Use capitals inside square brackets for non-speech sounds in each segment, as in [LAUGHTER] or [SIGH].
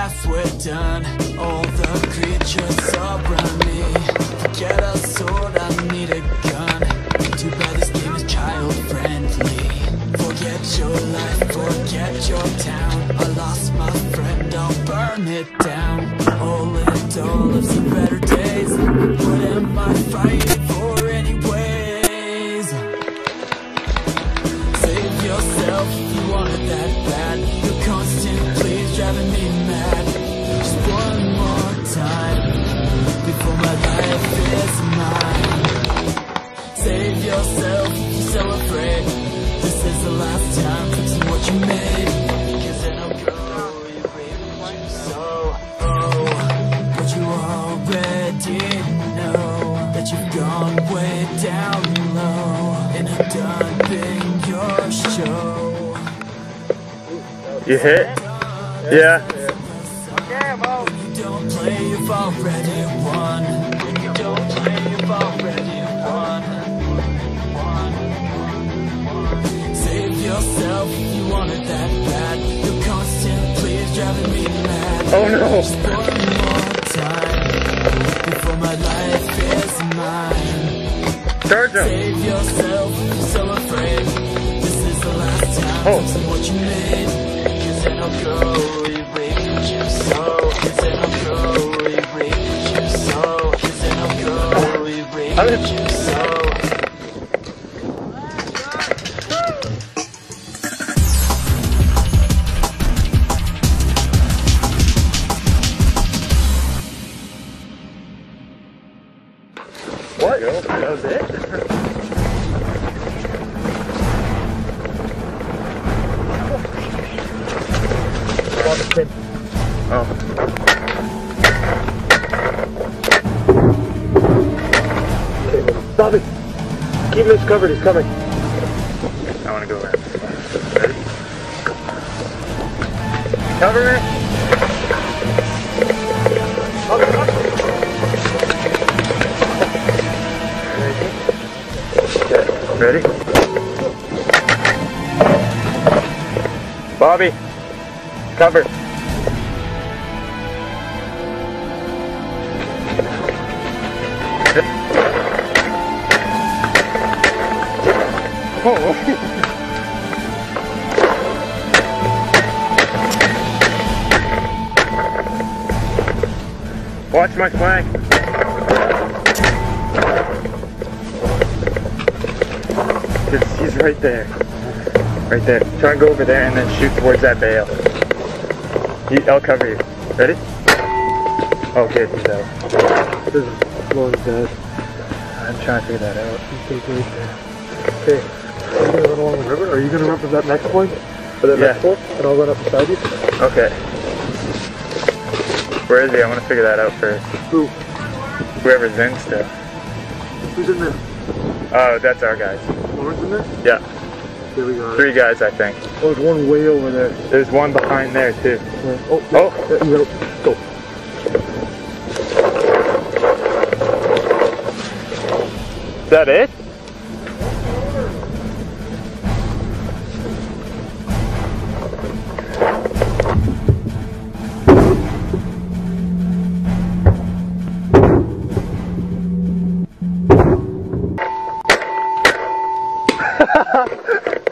halfway done. All the creatures around me. Forget a sword, I need a gun. Too bad this game is child friendly. Forget your life, forget your town. I lost my friend, I'll burn it down. All lived, all some better days. What am I fighting way down low. And I'm done being your show. You hit? Yeah. When you don't play, you've already won. When you don't play, you've already won. Save yourself if you want it that bad. Your constant pleas driving me mad. Oh no. Just one more time before my life is mine. Him. Save yourself so afraid. This is the last time Oh. fixing what you made. Cause then I'll go erase you so. Cause then I'll go erase you so. Cause then I'll go erase you Oh. Stop it. Keep this covered. He's coming. I want to go around. Ready? Cover me. Ready? Bobby, cover. Oh. [LAUGHS] Watch my flank. He's, he's right there. Right there. Try and go over there and then shoot towards that bale. He, I'll cover you. Ready? Oh, okay, he's out. This is Lord's dead. I'm trying to figure that out. He's right there. Okay. Are you gonna run along the river? Are you gonna run from that next point? Or that Yeah. next point? And I'll run up beside you? Okay. Where is he? I want to figure that out first. Who? Whoever's in still. Who's in there? Oh, that's our guys. Lawrence in there? Yeah, There we go. three guys, I think. Oh, there's one way over there. There's one behind there too. Where- Oh, Oh. yeah, you gotta go. Is that? It Ha ha ha!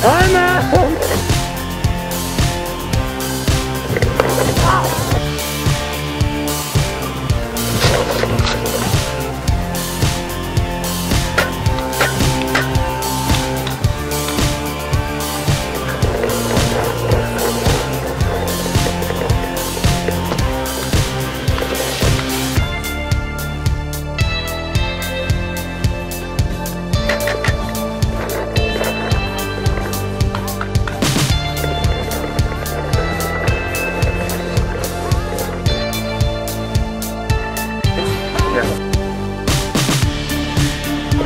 I'm out.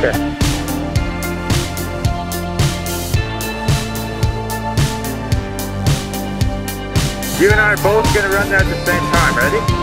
Okay. You and I are both gonna run that at the same time. Ready?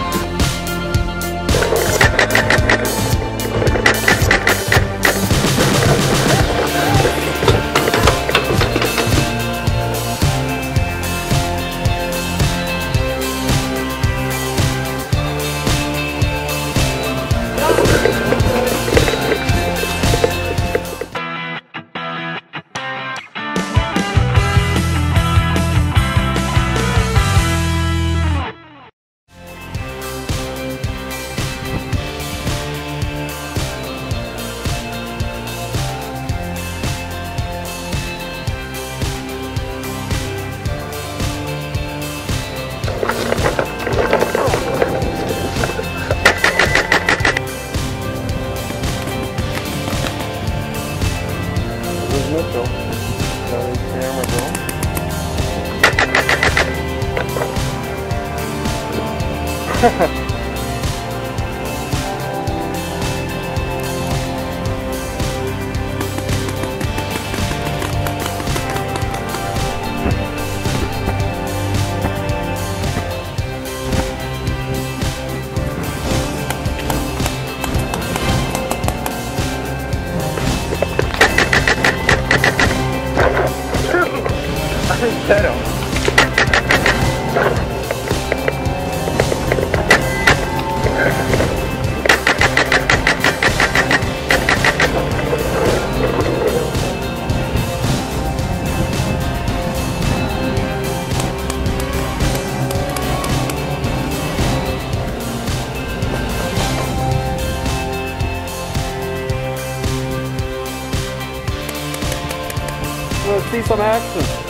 Mitchell? Got his camera going. I See some action.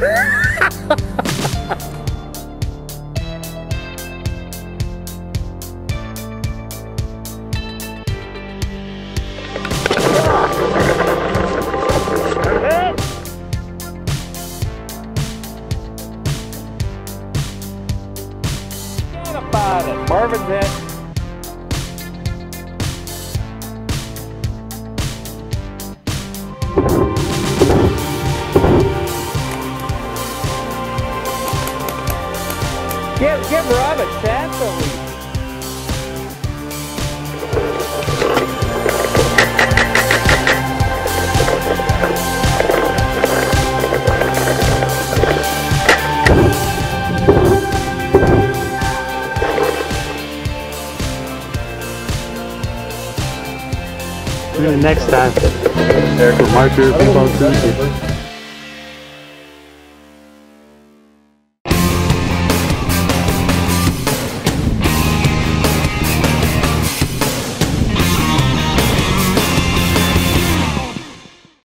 Ha ha ha! Give, give Rob a chance at least. Next time. For Marker Ping Pong.